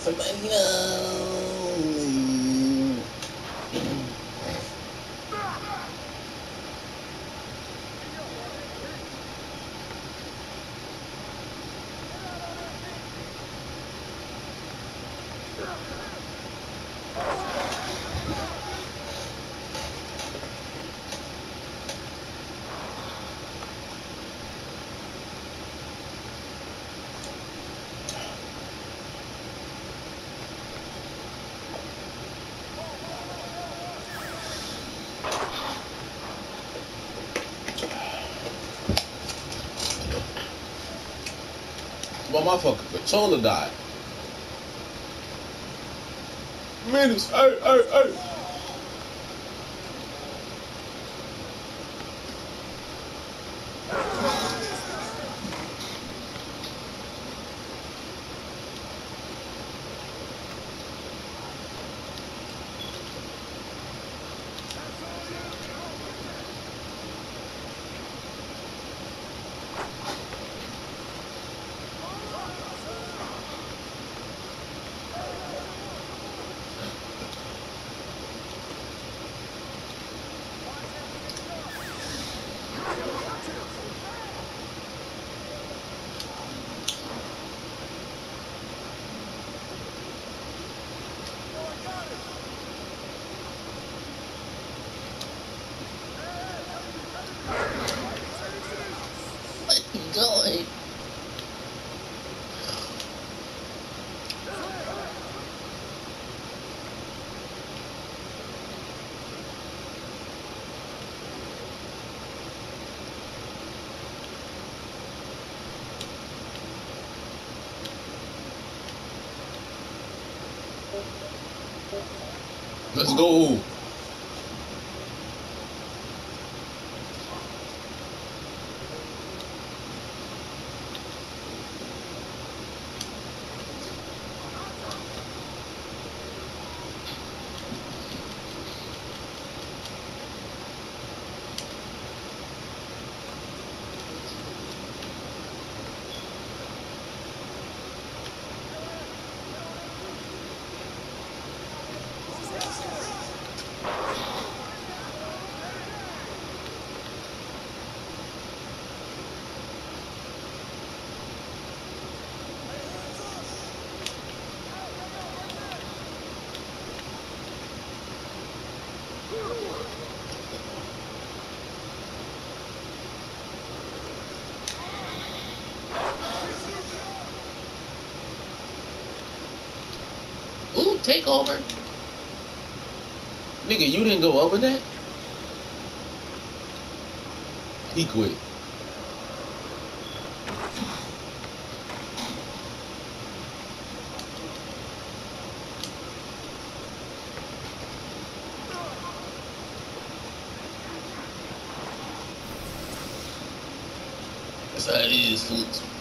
Somebody know. My motherfucking controller died. Minutes, hey, hey, hey. Let's go. Ooh, take over. Nigga, you didn't go over that? He quit. That's how it is, folks.